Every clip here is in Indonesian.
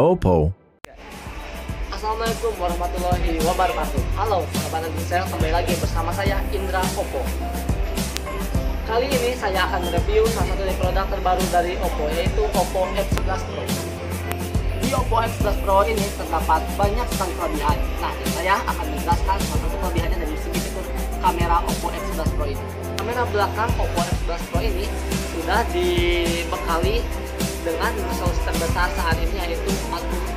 Oppo. Assalamualaikum warahmatullahi wabarakatuh. Halo sahabat Agung kembali lagi bersama saya Indra Oppo. Kali ini saya akan mereview salah satu dari produk terbaru dari Oppo yaitu Oppo X11 Pro. Di Oppo X11 Pro ini terdapat banyak sekali kelebihan. Nah saya akan menjelaskan salah satu kelebihannya dari segi fitur kamera Oppo X11 Pro ini. Kamera belakang Oppo X11 Pro ini sudah dibekali dengan resolusi terbesar saat ini yaitu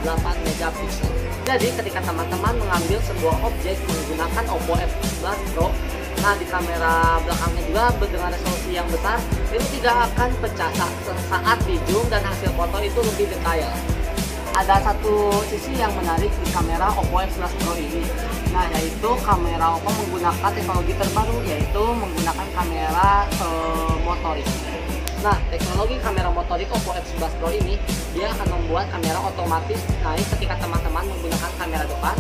48 megapiksel. Jadi ketika teman-teman mengambil sebuah objek menggunakan Oppo F11 Pro, nah di kamera belakangnya juga dengan resolusi yang besar, itu tidak akan pecah saat di zoom dan hasil foto itu lebih detail. Ada satu sisi yang menarik di kamera Oppo F11 Pro ini, nah yaitu kamera Oppo menggunakan teknologi terbaru yaitu menggunakan kamera e, motorik. Nah, teknologi kamera motorik Oppo F11 Pro ini dia akan membuat kamera otomatis naik ketika teman-teman menggunakan kamera depan.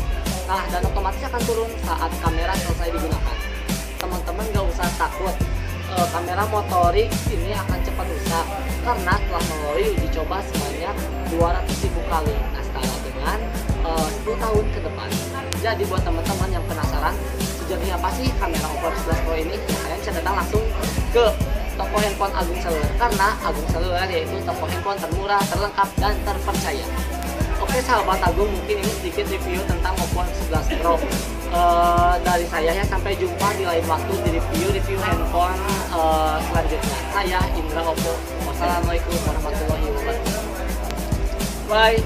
Nah, dan otomatis akan turun saat kamera selesai digunakan. Teman-teman gak usah takut e, kamera motorik ini akan cepat rusak karena telah melalui uji coba sebanyak 200 ribu kali. Nah, setara dengan e, 10 tahun ke depan. Jadi buat teman-teman yang penasaran sejauh apa sih kamera Oppo X11 Pro ini, kalian bisa datang langsung ke toko handphone Agung Seluler karena Agung Seluler yaitu toko handphone termurah, terlengkap, dan terpercaya. Oke sahabat Agung, mungkin ini sedikit review tentang Oppo X11 Pro uh, dari saya ya. Sampai jumpa di lain waktu di review-review handphone uh, selanjutnya. Saya Indra Oppo. Wassalamualaikum warahmatullahi wabarakatuh. Bye.